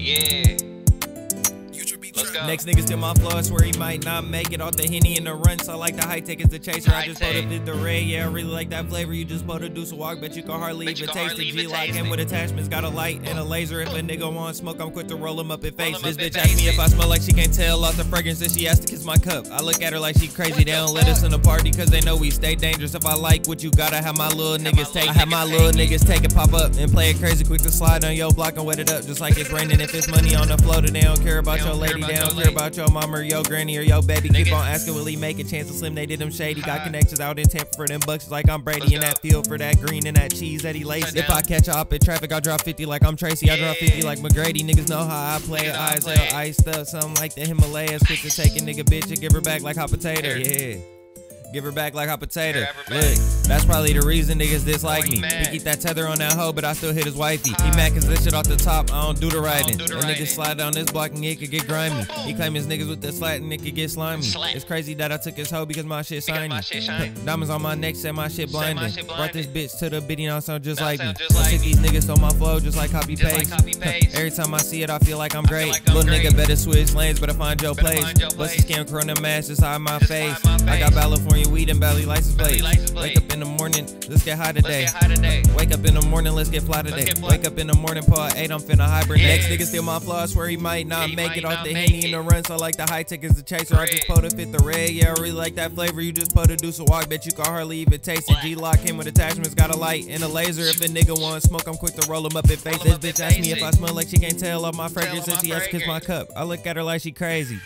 Yeah. Next nigga steal my flow, I swear he might not make it off the henny in the run. So I like the Hi-Tech as the chaser. I just tech. put it the red, yeah, I really like that flavor. You just put a deuce walk, but you can hardly even can taste it. G like him with attachments, got a light and a laser. If a nigga want smoke, I'm quick to roll him up in face. This bitch asked me if I smell like she can't tell off the fragrance that she has to kiss my cup. I look at her like she crazy. What They don't let us in the party cause they know we stay dangerous. If I like what you gotta have my little niggas my take. I have my little niggas take it, pop up and play it crazy. Quick to slide on your block and wet it up just like it's raining. If it's money on the floor, then they don't care about They your lady. They your don't care about your mama or your granny or your baby. Keep on asking, will he make a chance to slim? They did them shady. Got Uh-huh. connections out in Tampa for them bucks like I'm Brady in that field for that green and that cheese that he lays. If. I catch up in traffic, I drop 50 like I'm Tracy. I drop 50 like McGrady. Niggas know how I play. Niggas know how I Eyes hell, iced up, something like the Himalayas. Quick to take a nigga bitch and give her back like hot potato. Yeah. Give her back like hot potato. Here, have her Look, that's probably the reason niggas dislike me. mad. He keep that tether on that hoe, but I still hit his wifey. He mad cause this shit off the top, I don't do the riding. do the And niggas slide down this block and it could get grimy. He claim his niggas with the slat and it could get slimy. Slat. It's crazy that I took his hoe because my shit shiny. my shit shiny. Diamonds on my neck, said my shit my blinding. Brought this bitch to the bitty, now sound just Now like me. just I like these niggas stole my flow just like copy Just like paste. copy paste. Every time I see it, I feel like I'm great. like I'm Little great. nigga better switch lanes, better find your Better place. Bust the place. scam corona mask just hide my Just face. hide my I got face. California weed and Valley license plate. Wake up in the morning, let's get high today. Get high today. Wake up in the morning, let's get fly today. get fly. Wake up in the morning, out eight, I'm finna hibernate. Yeah. Next nigga steal my flow, I swear he might not He make might it off the henny in the run. So like the Hi-Tech is the chaser. I just put a fit the red, yeah, I really like that flavor. You just put a deuce a walk, bet you can hardly even taste it. G lock him with attachments, got a light and a laser. If a nigga want smoke, I'm quick to roll him up in face. This bitch asked me if. I smell like she can't tell off my fragrance and she has to kiss my cup. I look at her like she crazy.